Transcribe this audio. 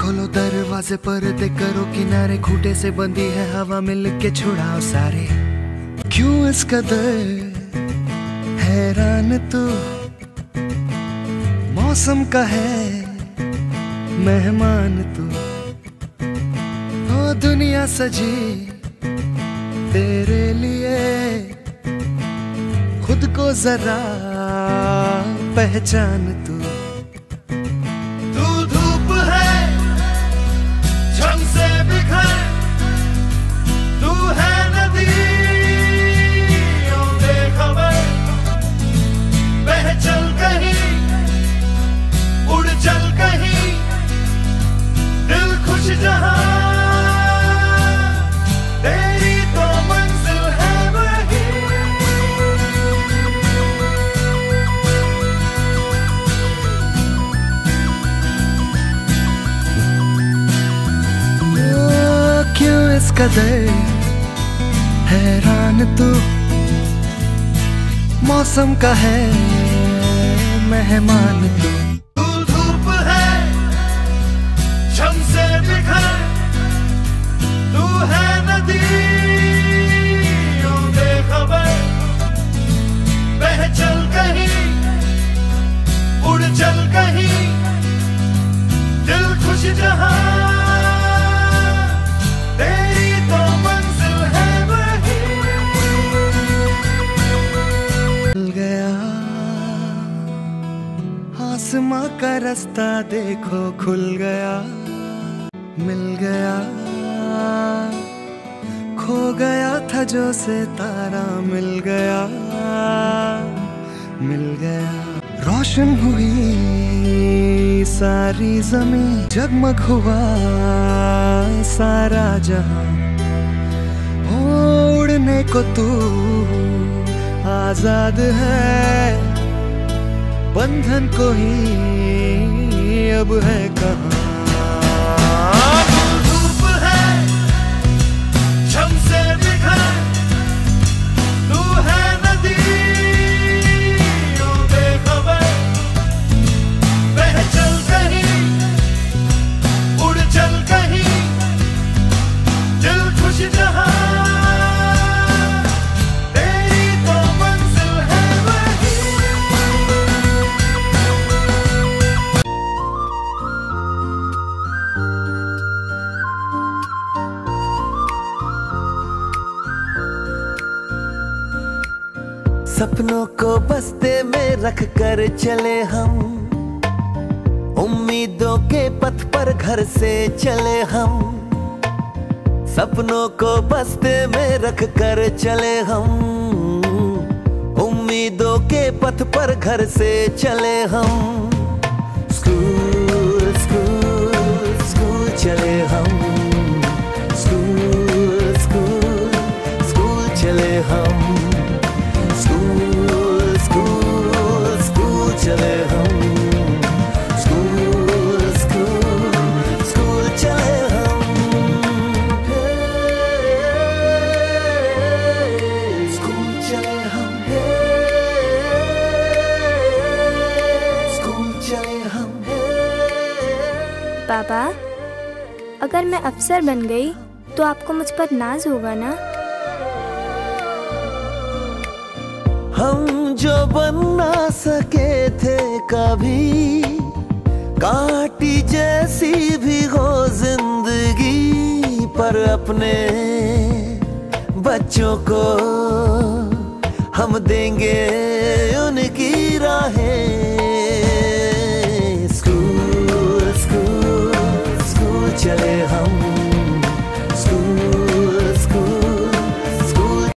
खोलो दरवाजे पर दे करो किनारे खूटे से बंदी है हवा मिल के छुड़ाओ सारे। क्यों इस कदर हैरान तू? मौसम का है मेहमान तू। ओ दुनिया सजी तेरे लिए, खुद को जरा पहचान तू। कदर हैरान तू मौसम का है मेहमान तू। तू आसमां का रास्ता देखो खुल गया, मिल गया। खो गया था जो से तारा मिल गया मिल गया। रोशन हुई सारी ज़मीन, जगमग हुआ सारा जहाँ। उड़ने को तू आज़ाद है। बंधन को ही अब है कहाँ? सपनों को बस्ते में रख कर चले हम। उम्मीदों के पथ पर घर से चले हम। सपनों को बस्ते में रख कर चले हम। उम्मीदों के पथ पर घर से चले हम। पापा, अगर मैं अफसर बन गई तो आपको मुझ पर नाज होगा ना? हम जो बन ना सके थे कभी, काटी जैसी भी हो ज़िंदगी पर अपने बच्चों को हम देंगे उनकी